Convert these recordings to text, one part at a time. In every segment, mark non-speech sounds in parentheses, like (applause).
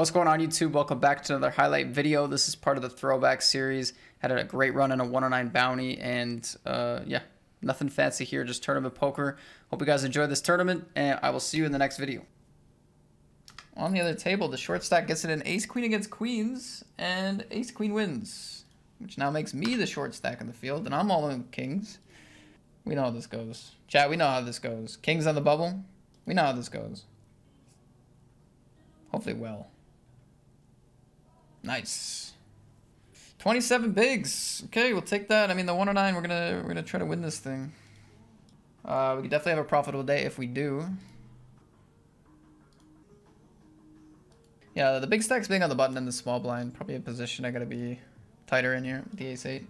What's going on YouTube? Welcome back to another highlight video. This is part of the throwback series. Had a great run in a 109 bounty and uh, yeah, nothing fancy here, just tournament poker. Hope you guys enjoyed this tournament and I will see you in the next video. On the other table, the short stack gets it an ace queen against queens and ace queen wins, which now makes me the short stack in the field and I'm all in kings. We know how this goes. Chat, we know how this goes. Kings on the bubble. We know how this goes. Hopefully well. Nice. 27 bigs. Okay, we'll take that. I mean, the 109, we're gonna we're gonna try to win this thing. Uh, we could definitely have a profitable day if we do. Yeah, the big stacks being on the button and the small blind. Probably a position I gotta be tighter in here the ace-8.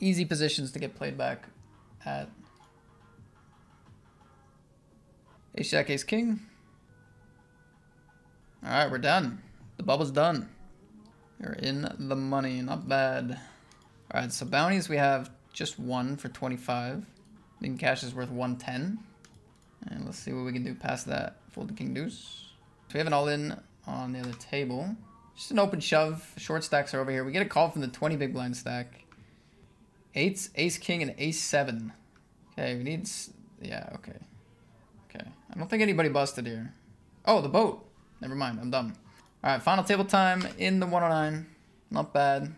Easy positions to get played back at. Ace-Jack, Ace-King. Alright, we're done. The bubble's done. You're in the money, not bad. Alright, so bounties we have just one for 25. Mean cash is worth 110. And let's see what we can do past that. Fold the king deuce. So we have an all-in on the other table. Just an open shove. Short stacks are over here. We get a call from the 20 big blind stack. Eights, ace king, and ace seven. Okay, we need... Yeah, okay. Okay. I don't think anybody busted here. Oh, the boat. Never mind, I'm dumb. Alright, final table time in the 109. Not bad.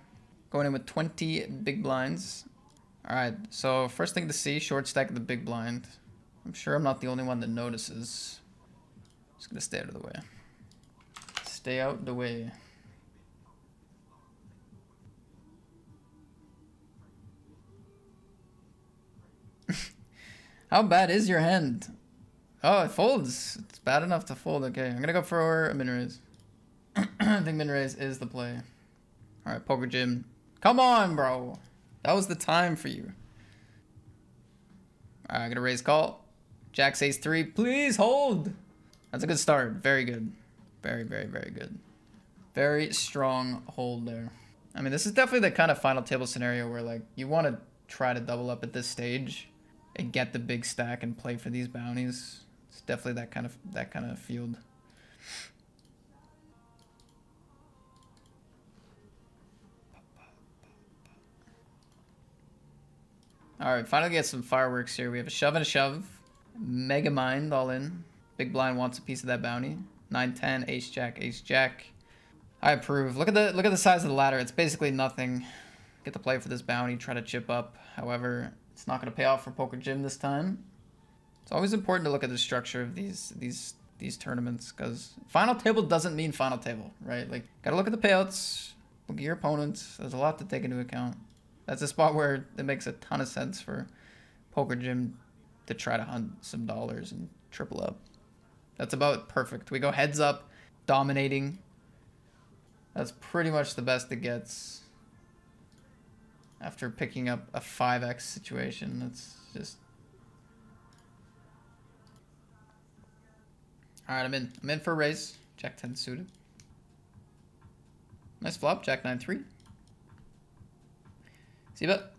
Going in with 20 big blinds. Alright, so first thing to see, short stack the big blind. I'm sure I'm not the only one that notices. Just gonna stay out of the way. Stay out the way. (laughs) How bad is your hand? Oh, it folds. It's bad enough to fold. Okay, I'm gonna go for a min raise. I (clears throat) think min raise is the play. All right, poker gym. Come on, bro. That was the time for you. All right, I got to raise call. Jack ace three. Please hold. That's a good start. Very good. Very, very, very good. Very strong hold there. I mean, this is definitely the kind of final table scenario where like you want to try to double up at this stage and get the big stack and play for these bounties. It's definitely that kind of that kind of field. Alright, finally get some fireworks here. We have a shove and a shove. Mega Mind all in. Big Blind wants a piece of that bounty. 9-10, Ace Jack, Ace Jack. I approve. Look at the look at the size of the ladder. It's basically nothing. Get to play for this bounty, try to chip up. However, it's not going to pay off for Poker Gym this time. It's always important to look at the structure of these these these tournaments because final table doesn't mean final table, right? Like, gotta look at the payouts, look at your opponents. There's a lot to take into account. That's a spot where it makes a ton of sense for Poker Gym to try to hunt some dollars and triple up. That's about perfect. We go heads up, dominating. That's pretty much the best it gets. After picking up a 5x situation, That's just... Alright, I'm in. I'm in for a raise. Jack 10 suited. Nice flop, Jack 9-3. See that?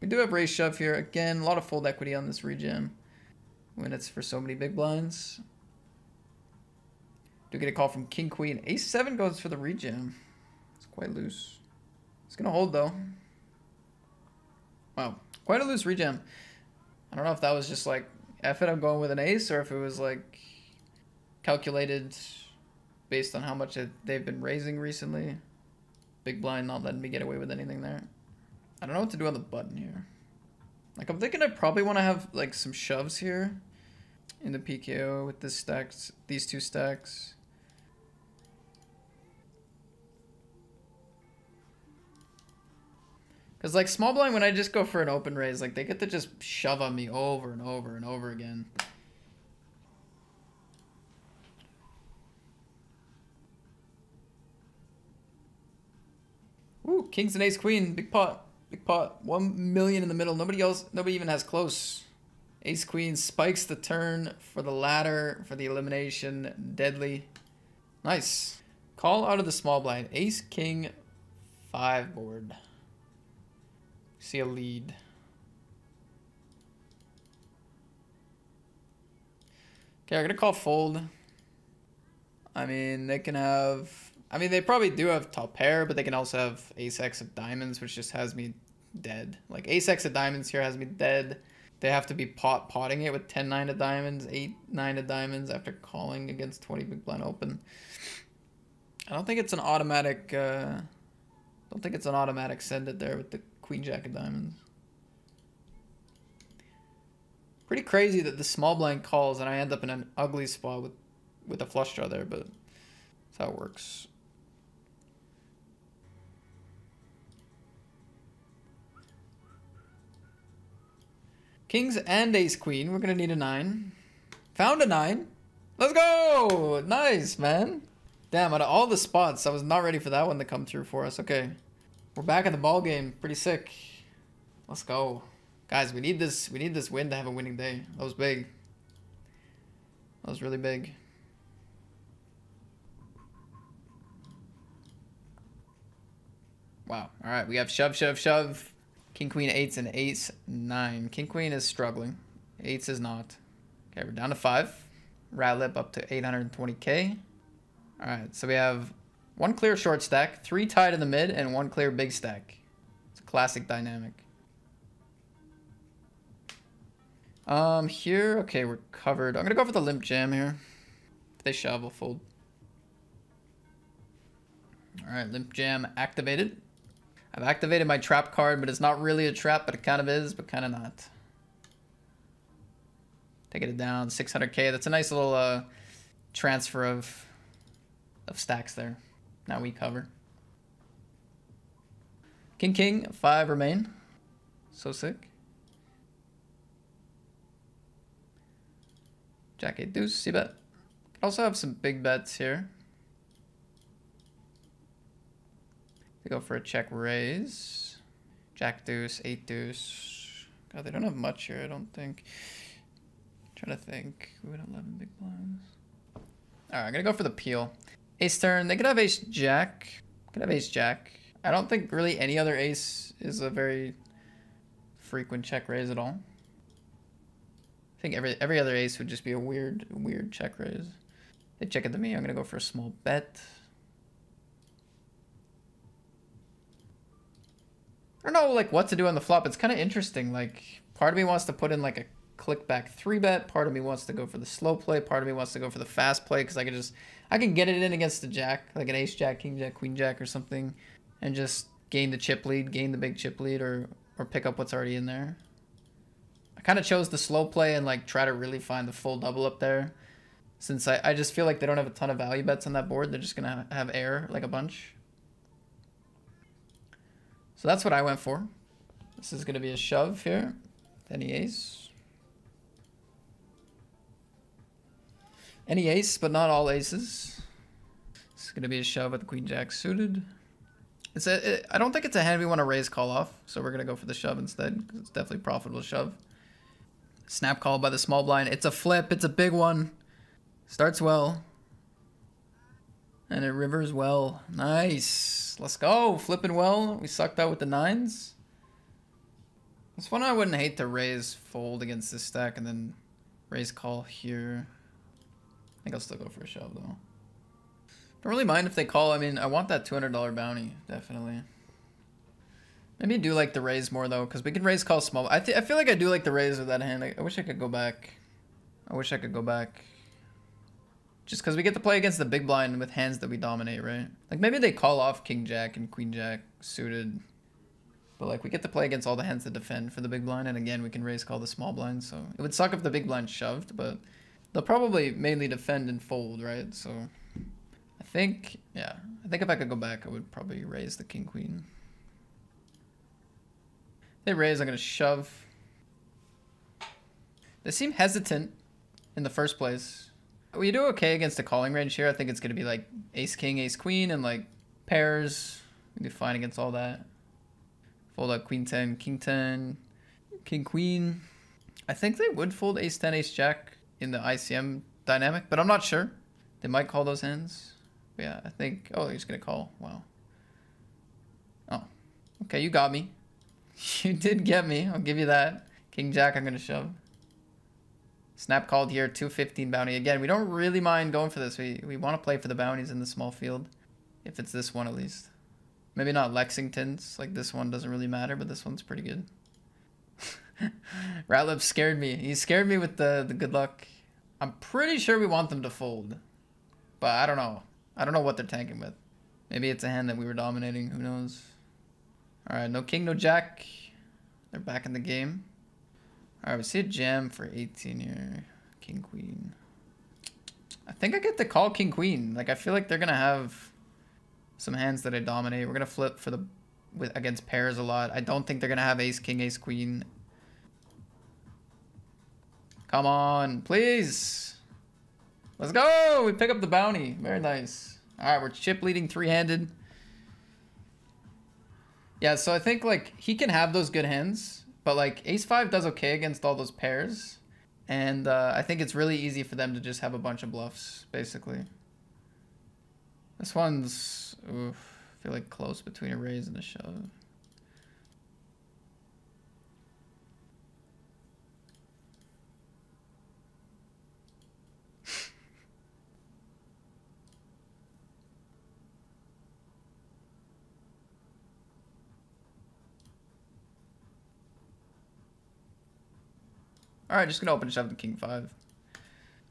We do have raise shove here. Again, a lot of fold equity on this rejam when it's for so many big blinds. Do get a call from King Queen. Ace 7 goes for the rejam. It's quite loose. It's going to hold though. Wow. Quite a loose rejam. I don't know if that was just like, F it, I'm going with an ace, or if it was like calculated based on how much they've been raising recently. Big blind not letting me get away with anything there. I don't know what to do on the button here. Like, I'm thinking I probably want to have, like, some shoves here in the PKO with this stacks, these two stacks. Because, like, small blind, when I just go for an open raise, like, they get to just shove on me over and over and over again. Kings and ace queen, big pot, big pot. One million in the middle. Nobody else, nobody even has close. Ace queen spikes the turn for the ladder for the elimination. Deadly. Nice. Call out of the small blind. Ace king five board. See a lead. Okay, I'm gonna call fold. I mean, they can have. I mean, they probably do have top pair, but they can also have ace x of diamonds, which just has me dead. Like ace x of diamonds here has me dead. They have to be pot potting it with 10 9 of diamonds, 8 9 of diamonds after calling against 20 big blind open. I don't think it's an automatic. Uh, don't think it's an automatic send it there with the queen jack of diamonds. Pretty crazy that the small blind calls and I end up in an ugly spot with with a flush draw there, but that's how it works. Kings and ace queen. We're gonna need a nine. Found a nine. Let's go! Nice, man. Damn, out of all the spots, I was not ready for that one to come through for us. Okay. We're back in the ball game. Pretty sick. Let's go. Guys, we need this we need this win to have a winning day. That was big. That was really big. Wow. All right, we have shove, shove, shove. King, queen, eights, and ace, nine. King, queen is struggling. Eights is not. Okay, we're down to five. Ratlip up to 820k. All right, so we have one clear short stack, three tied in the mid, and one clear big stack. It's a classic dynamic. Um, here, okay, we're covered. I'm gonna go for the limp jam here. They shove, we'll fold. All right, limp jam activated. I've activated my trap card, but it's not really a trap, but it kind of is, but kind of not. Taking it down, 600k. That's a nice little uh, transfer of, of stacks there. Now we cover. King, king, five remain. So sick. Jack 8 deuce, see bet. Also have some big bets here. Go for a check raise. Jack deuce, eight deuce. God, they don't have much here, I don't think. I'm trying to think. We have 11 big blinds. Alright, I'm gonna go for the peel. Ace turn. They could have ace jack. Could have ace jack. I don't think really any other ace is a very frequent check raise at all. I think every every other ace would just be a weird, weird check raise. They check it to me. I'm gonna go for a small bet. I don't know like what to do on the flop. It's kind of interesting. Like part of me wants to put in like a click back three bet. Part of me wants to go for the slow play. Part of me wants to go for the fast play because I can just I can get it in against the jack, like an ace jack, king jack, queen jack, or something, and just gain the chip lead, gain the big chip lead, or or pick up what's already in there. I kind of chose the slow play and like try to really find the full double up there, since I I just feel like they don't have a ton of value bets on that board. They're just gonna have air like a bunch. So that's what I went for. This is going to be a shove here. Any ace. Any ace, but not all aces. This is going to be a shove with the queen jack suited. It's a, it, I don't think it's a hand we want to raise call off, so we're going to go for the shove instead. It's definitely profitable shove. Snap call by the small blind. It's a flip. It's a big one. Starts well. And it rivers well. Nice. Let's go. Flipping well. We sucked out with the nines. This one I wouldn't hate to raise fold against this stack and then raise call here. I think I'll still go for a shove though. Don't really mind if they call. I mean, I want that $200 bounty, definitely. Maybe do like the raise more though, because we can raise call small. I, I feel like I do like the raise with that hand. I, I wish I could go back. I wish I could go back. Just because we get to play against the big blind with hands that we dominate, right? Like maybe they call off king jack and queen jack suited. But like we get to play against all the hands that defend for the big blind. And again, we can raise call the small blind. So it would suck if the big blind shoved, but they'll probably mainly defend and fold, right? So I think, yeah, I think if I could go back, I would probably raise the king queen. They raise, I'm going to shove. They seem hesitant in the first place. We do okay against the calling range here. I think it's going to be like ace king, ace queen, and like pairs. We do fine against all that. Fold out queen 10, king 10, king queen. I think they would fold ace 10, ace jack in the ICM dynamic, but I'm not sure. They might call those hands. But yeah, I think... Oh, he's going to call. Wow. Oh. Okay, you got me. (laughs) You did get me. I'll give you that. King jack, I'm going to shove. Snap called here, 215 bounty. Again, we don't really mind going for this. We, we want to play for the bounties in the small field. If it's this one at least. Maybe not Lexington's. Like this one doesn't really matter, but this one's pretty good. (laughs) Ratlip scared me. He scared me with the, the good luck. I'm pretty sure we want them to fold. But I don't know. I don't know what they're tanking with. Maybe it's a hand that we were dominating. Who knows? Alright, no king, no jack. They're back in the game. Alright, we see a jam for 18 here. King, queen. I think I get to call king, queen. Like, I feel like they're going to have some hands that I dominate. We're going to flip for the with against pairs a lot. I don't think they're going to have ace, king, ace, queen. Come on, please. Let's go. We pick up the bounty. Very nice. All right, we're chip leading three-handed. Yeah, so I think like he can have those good hands, but like ace five does okay against all those pairs. And uh, I think it's really easy for them to just have a bunch of bluffs, basically. This one's, oof, I feel like close between a raise and a shove. All right, just gonna open shove the king five.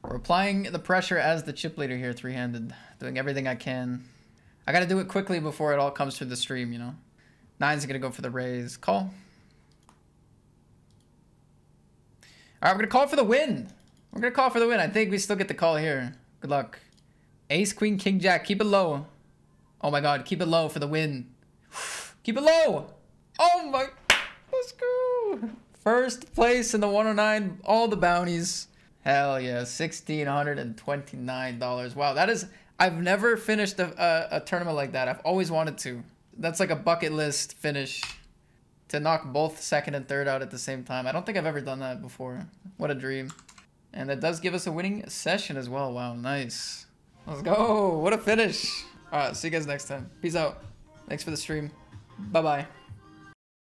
We're applying the pressure as the chip leader here, three-handed, doing everything I can. I gotta do it quickly before it all comes through the stream, you know. Nine's gonna go for the raise. Call. All right, we're gonna call for the win. We're gonna call for the win. I think we still get the call here. Good luck. Ace, queen, king, jack. Keep it low. Oh my god, keep it low for the win. (sighs) Keep it low. Oh my. Let's go. First place in the 109, all the bounties. Hell yeah, $1,629. Wow, that is, I've never finished a, a, a, tournament like that. I've always wanted to. That's like a bucket list finish to knock both second and third out at the same time. I don't think I've ever done that before. What a dream. And that does give us a winning session as well. Wow, nice. Let's go. What a finish. All right, see you guys next time. Peace out. Thanks for the stream. Bye-bye.